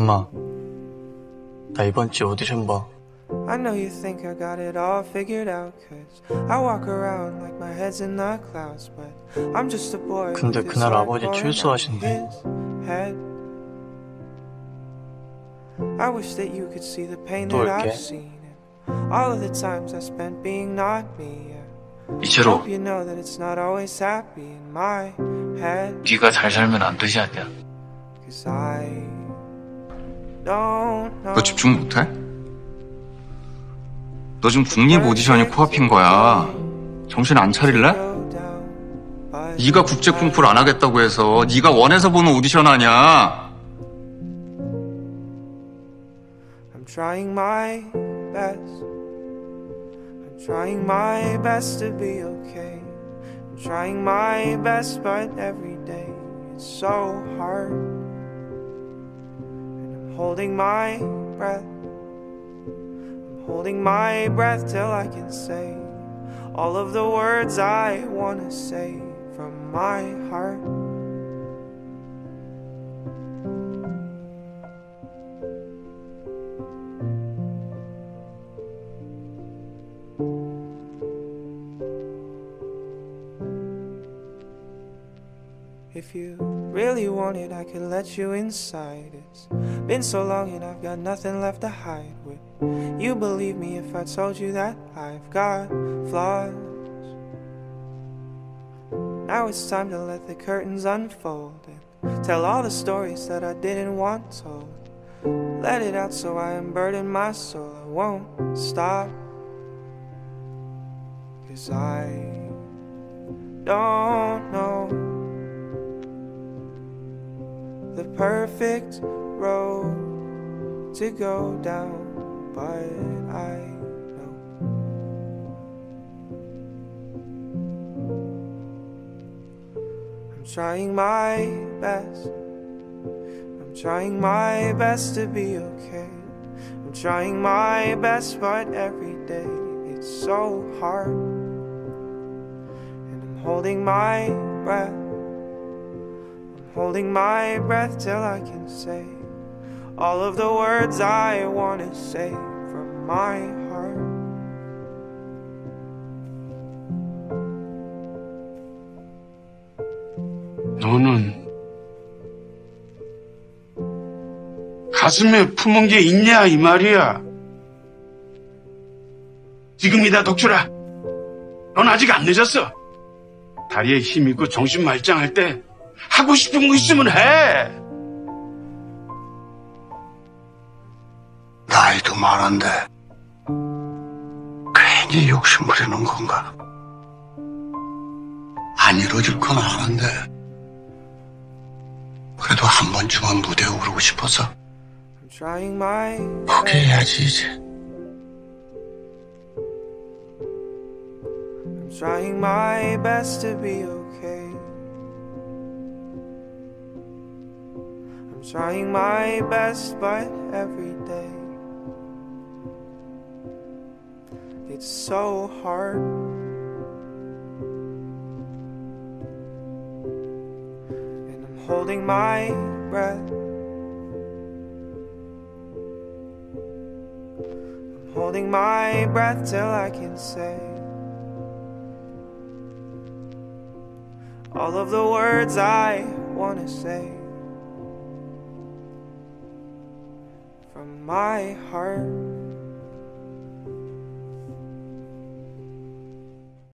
엄마, 나 이번 주 오디션 봐. I know you think I got it all figured out Cause I walk around like my head's in the clouds But I'm just a boy 근데 그날 아버지 출소하신대. I wish that you could see the pain 또 that. I've seen All of the times I spent being not me. 이제로 you know that it's not always happy in my head 네가 잘 살면 안 되지 않냐? Cause I 너 집중 못해? 너 지금 국립 오디션이 코앞인 거야. 정신 안 차릴래? 네가 국제 콩쿠르 안 하겠다고 해서 네가 원해서 보는 오디션 아니야. I'm trying my best. I'm trying my best to be okay. I'm trying my best, but every day it's so hard. Holding my breath. I'm holding my breath till I can say all of the words I want to say from my heart. If you really wanted, I could let you inside. It's been so long and I've got nothing left to hide. Would you believe me if I told you that I've got flaws? Now it's time to let the curtains unfold and tell all the stories that I didn't want told. Let it out so I unburden my soul. I won't stop. Cause I don't know the perfect road to go down, but I know I'm trying my best. I'm trying my best to be okay. I'm trying my best, but every day it's so hard. And I'm holding my breath. Holding my breath till I can say all of the words I want to say from my heart. 너는 가슴에 품은 게 있냐 이 말이야. 지금이다 덕출아. 넌 아직 안 늦었어. 다리에 힘 있고 정신 말짱할 때 하고 싶은 거 있으면 해. 나이도 많은데 괜히 욕심 부리는 건가? 안 이루어질 건 아는데 그래도 한 번쯤은 무대에 오르고 싶어서 포기해야지 이제 trying my best to be okay. I'm trying my best, but every day it's so hard. And I'm holding my breath. I'm holding my breath till I can say. all of the words I want to say from my heart.